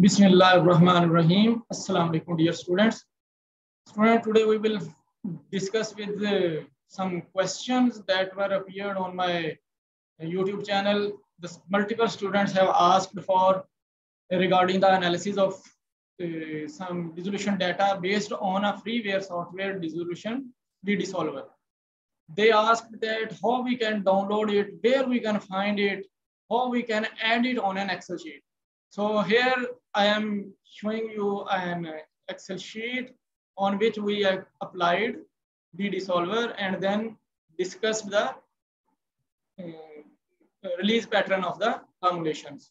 Bismillah ar-Rahman ar-Rahim. Assalamu alaikum dear students. Student, today we will discuss with uh, some questions that were appeared on my YouTube channel. Multiple students have asked for regarding the analysis of uh, some dissolution data based on a freeware software dissolution DD solver. They asked that how we can download it, where we can find it, how we can add it on an Excel sheet. So here I am showing you an Excel sheet on which we applied DD solver and then discussed the uh, release pattern of the formulations.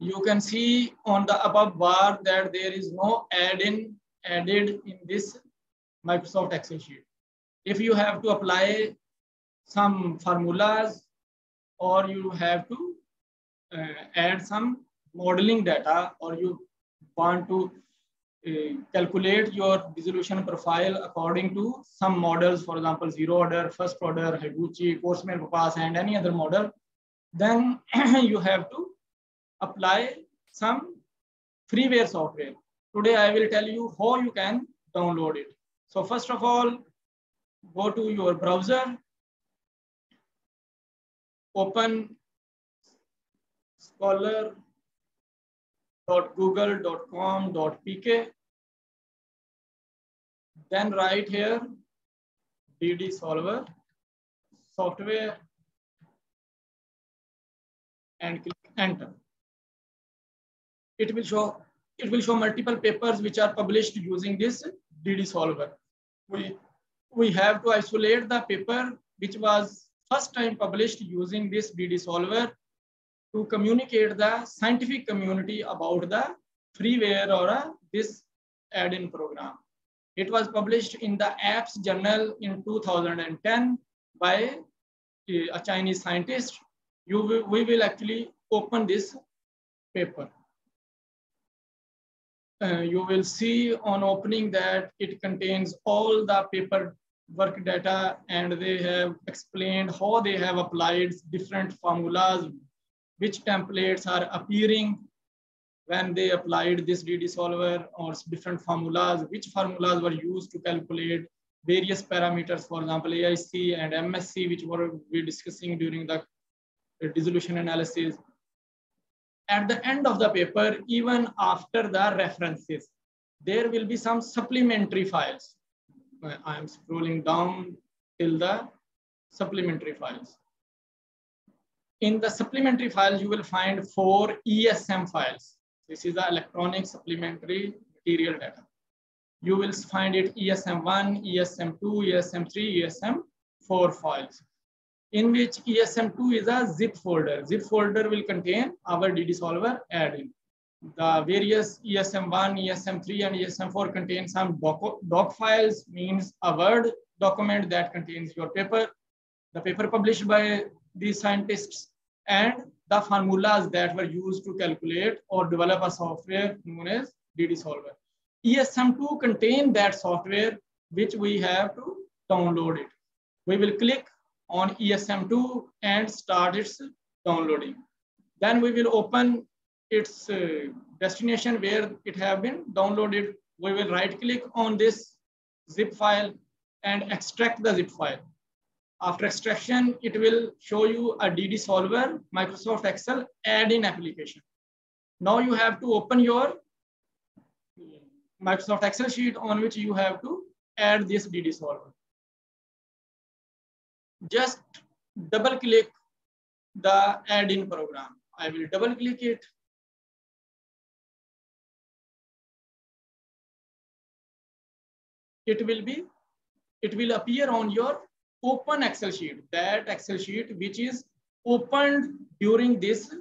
You can see on the above bar that there is no add-in added in this Microsoft Excel sheet. If you have to apply some formulas or you have to add some modeling data or you want to uh, calculate your dissolution profile according to some models, for example, zero order, first order, Higuchi, Postman, Peppas, and any other model, then you have to apply some freeware software. Today, I will tell you how you can download it. So first of all, go to your browser, open scholar.google.com.pk. Then write here DD solver software and click enter. It will show it will show multiple papers which are published using this DD solver. We we have to isolate the paper which was first time published using this DD solver to communicate the scientific community about the freeware or uh, this add-in program. It was published in the AAPS Journal in 2010 by a Chinese scientist. You we will actually open this paper. Uh, you will see on opening that it contains all the paper work data and they have explained how they have applied different formulas which templates are appearing when they applied this DD solver or different formulas, which formulas were used to calculate various parameters, for example, AIC and MSC, which were we discussing during the dissolution analysis. At the end of the paper, even after the references, there will be some supplementary files. I am scrolling down till the supplementary files. In the supplementary files, you will find four ESM files. This is the electronic supplementary material data. You will find it ESM1, ESM2, ESM3, ESM4 files, in which ESM2 is a zip folder. Zip folder will contain our DD solver add-in. The various ESM1, ESM3, and ESM4 contain some doc, doc files, means a Word document that contains your paper. The paper published by these scientists and the formulas that were used to calculate or develop a software known as DD solver. ESM2 contain that software which we have to download it. We will click on ESM2 and start its downloading. Then we will open its uh, destination where it have been downloaded. We will right click on this zip file and extract the zip file. After extraction, it will show you a DD solver, Microsoft Excel add-in application. Now you have to open your Microsoft Excel sheet on which you have to add this DD solver. Just double click the add-in program. I will double click it. It will be, it will appear on your open Excel sheet, that Excel sheet which is opened during this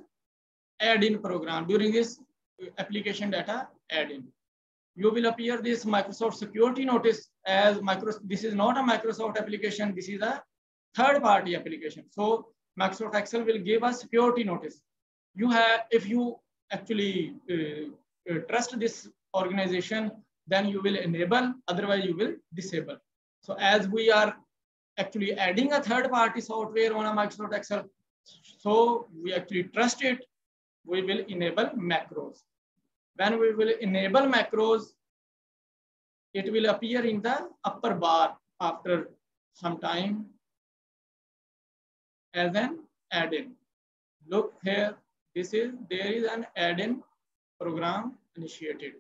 add-in program, during this application data add-in. You will appear this Microsoft security notice as Microsoft. This is not a Microsoft application. This is a third-party application. So Microsoft Excel will give us security notice. You have, if you actually uh, uh, trust this organization, then you will enable, otherwise you will disable. So as we are actually adding a third party software on a Microsoft Excel. So we actually trust it. We will enable macros. When we will enable macros, it will appear in the upper bar after some time as an add-in. Look here, this is, there is an add-in program initiated.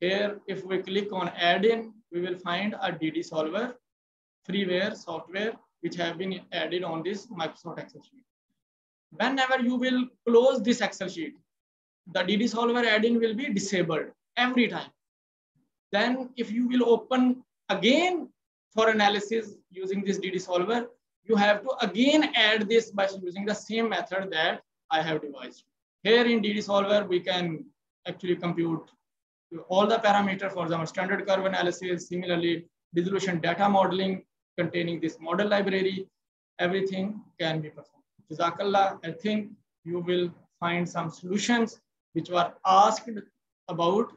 Here, if we click on add-in, we will find a DD solver, freeware software, which have been added on this Microsoft Excel sheet. Whenever you will close this Excel sheet, the DD solver add-in will be disabled every time. Then if you will open again for analysis using this DD solver, you have to again add this by using the same method that I have devised. Here in DD solver, we can actually compute all the parameter for the standard curve analysis. Similarly, dissolution data modeling containing this model library, everything can be performed. Jazakallah, I think you will find some solutions which were asked about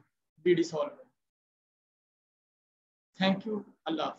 DD solver. Thank you. Allah.